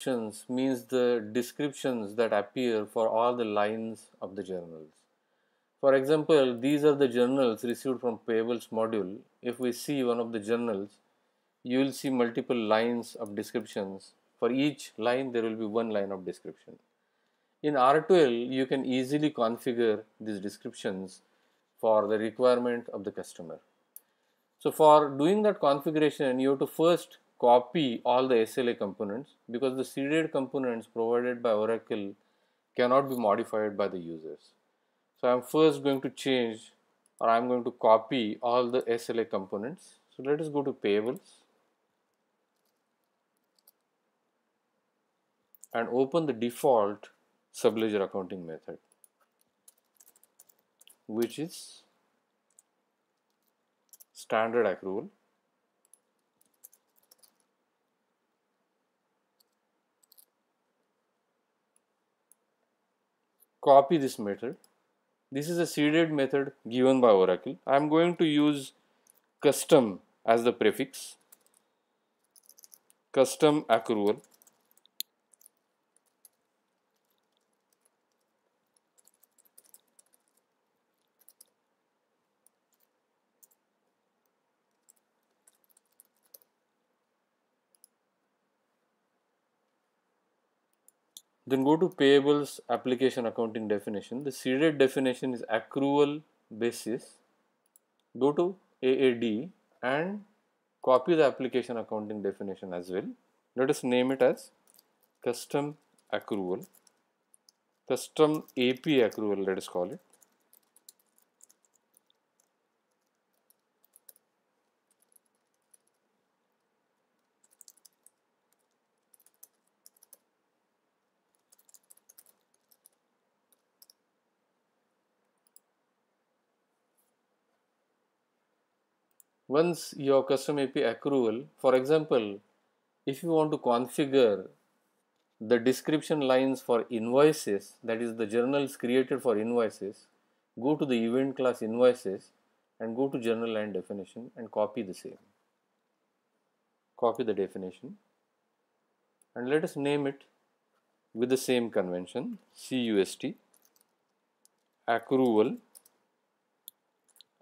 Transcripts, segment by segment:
descriptions means the descriptions that appear for all the lines of the journals. For example, these are the journals received from payables module. If we see one of the journals, you will see multiple lines of descriptions. For each line, there will be one line of description. In R12, you can easily configure these descriptions for the requirement of the customer. So for doing that configuration, you have to first copy all the SLA components because the seeded components provided by Oracle cannot be modified by the users. So I'm first going to change or I'm going to copy all the SLA components. So let us go to payables and open the default subledger accounting method which is standard accrual copy this method. This is a seeded method given by Oracle. I am going to use custom as the prefix, custom accrual. Then go to payables application accounting definition. The seeded definition is accrual basis. Go to AAD and copy the application accounting definition as well. Let us name it as custom accrual, custom AP accrual let us call it. Once your custom API accrual, for example, if you want to configure the description lines for invoices, that is the journals created for invoices, go to the event class invoices and go to journal line definition and copy the same. Copy the definition and let us name it with the same convention CUST accrual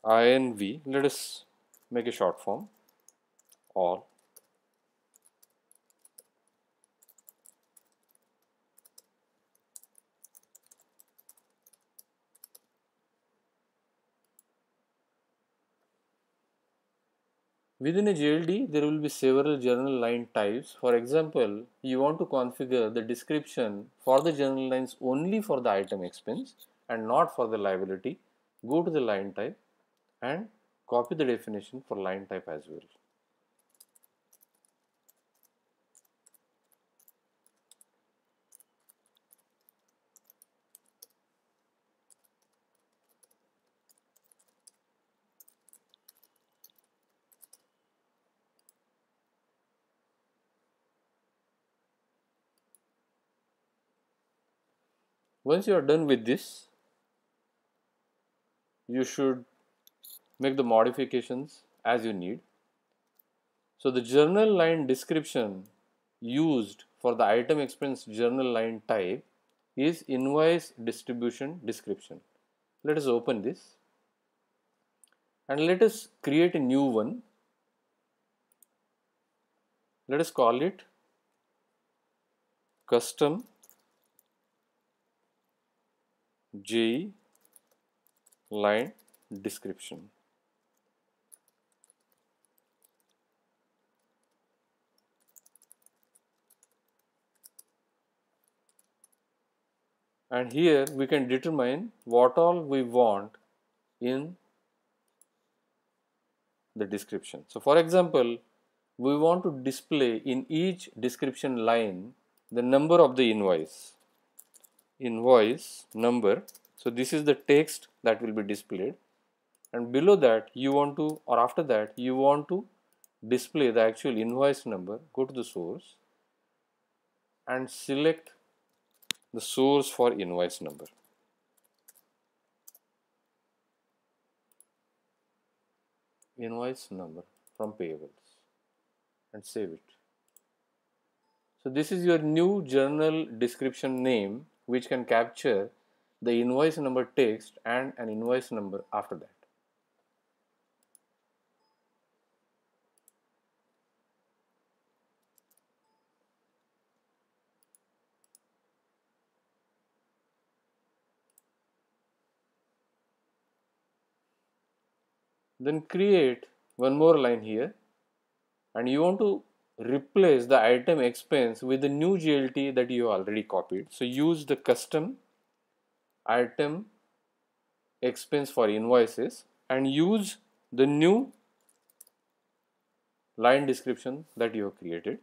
INV. Let us make a short form all Within a JLD, there will be several journal line types. For example, you want to configure the description for the journal lines only for the item expense and not for the liability. Go to the line type and Copy the definition for line type as well. Once you are done with this, you should make the modifications as you need. So the journal line description used for the item expense journal line type is invoice distribution description. Let us open this and let us create a new one. Let us call it custom J line description. And here we can determine what all we want in the description. So for example, we want to display in each description line the number of the invoice, invoice number. So this is the text that will be displayed and below that you want to or after that you want to display the actual invoice number, go to the source and select the source for invoice number. Invoice number from payables and save it. So So this is your new journal description name which can capture the invoice number text and an invoice number after that. Then create one more line here and you want to replace the item expense with the new JLT that you already copied. So use the custom item expense for invoices and use the new line description that you have created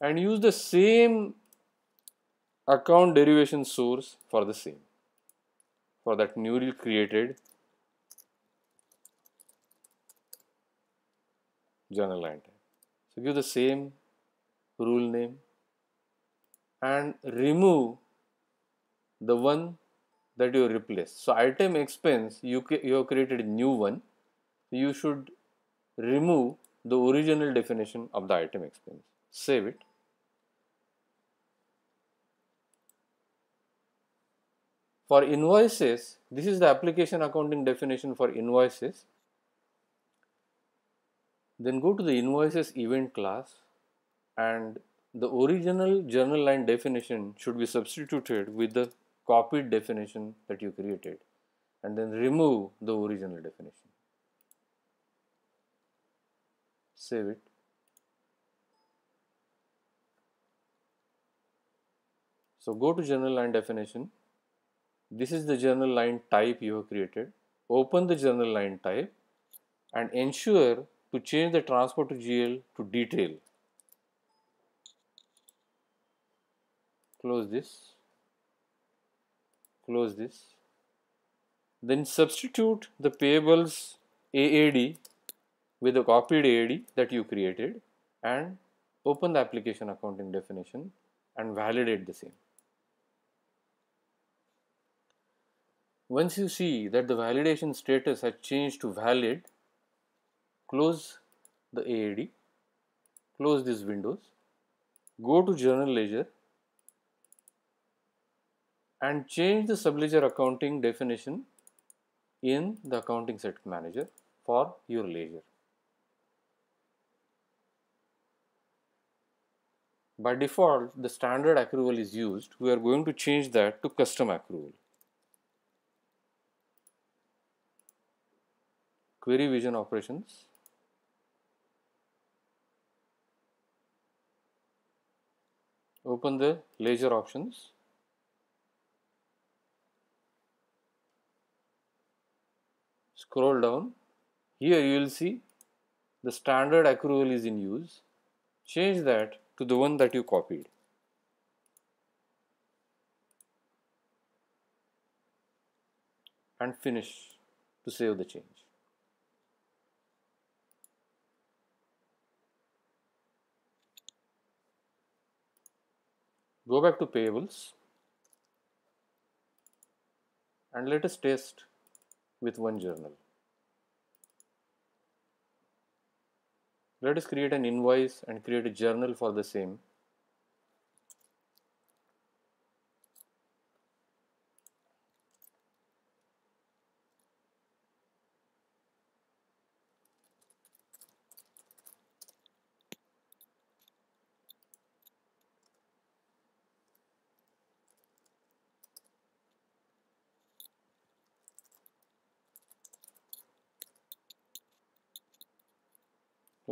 and use the same account derivation source for the same for that newly created journal type. So give the same rule name and remove the one that you replace. So item expense you, you have created a new one. You should remove the original definition of the item expense. Save it. For invoices, this is the application accounting definition for invoices. Then go to the invoices event class and the original journal line definition should be substituted with the copied definition that you created and then remove the original definition. Save it. So go to journal line definition. This is the journal line type you have created. Open the journal line type and ensure to change the transport to GL to detail. Close this, close this. Then substitute the payables AAD with the copied AAD that you created and open the application accounting definition and validate the same. Once you see that the validation status has changed to valid, close the AAD, close these windows, go to General Ledger and change the subledger accounting definition in the accounting set manager for your ledger. By default, the standard accrual is used. We are going to change that to custom accrual. Query vision operations open the ledger options. Scroll down. Here you will see the standard accrual is in use. Change that to the one that you copied. And finish to save the change Go back to payables and let us test with one journal. Let us create an invoice and create a journal for the same.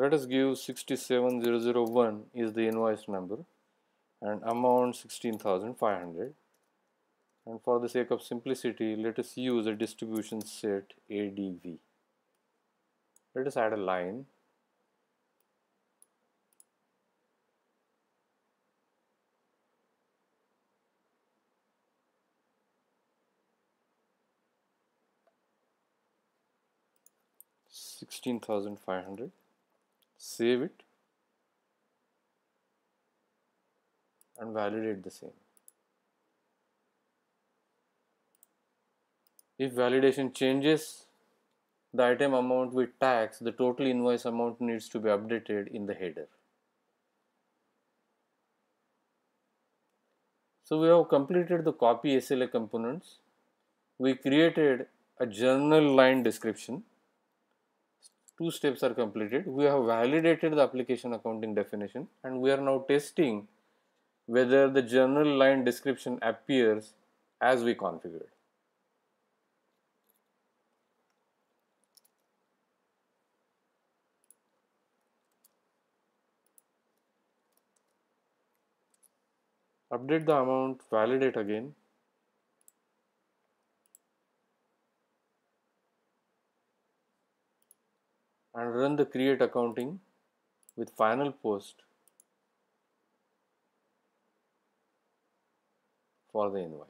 Let us give 67001 is the invoice number and amount 16500 and for the sake of simplicity let us use a distribution set ADV let us add a line. Sixteen thousand five hundred save it and validate the same. If validation changes the item amount with tax, the total invoice amount needs to be updated in the header. So we have completed the copy SLA components. We created a journal line description. Two steps are completed. We have validated the application accounting definition and we are now testing whether the journal line description appears as we configured. update the amount validate again and run the create accounting with final post for the invoice.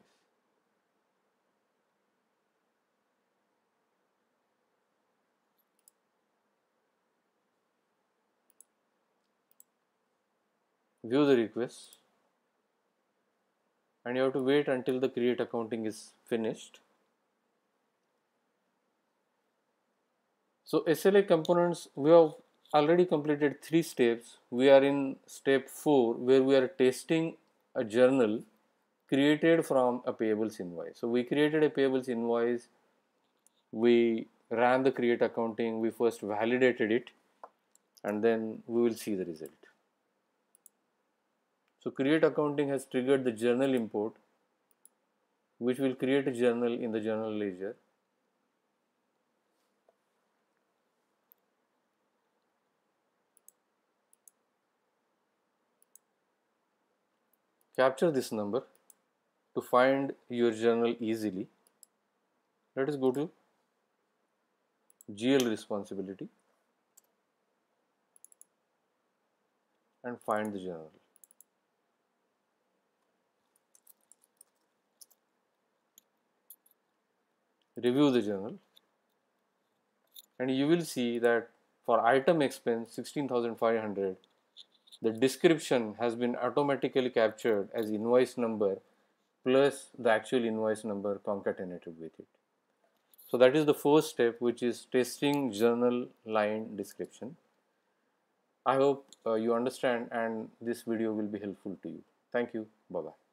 View the request and you have to wait until the create accounting is finished. So SLA components, we have already completed three steps. We are in step 4 where we are testing a journal created from a payables invoice. So we created a payables invoice, we ran the create accounting, we first validated it and then we will see the result. So create accounting has triggered the journal import which will create a journal in the general ledger. Capture this number to find your journal easily. Let us go to GL responsibility and find the journal. review the journal and you will see that for item expense 16500 the description has been automatically captured as invoice number plus the actual invoice number concatenated with it. So that is the first step which is testing journal line description. I hope uh, you understand and this video will be helpful to you. Thank you. Bye bye.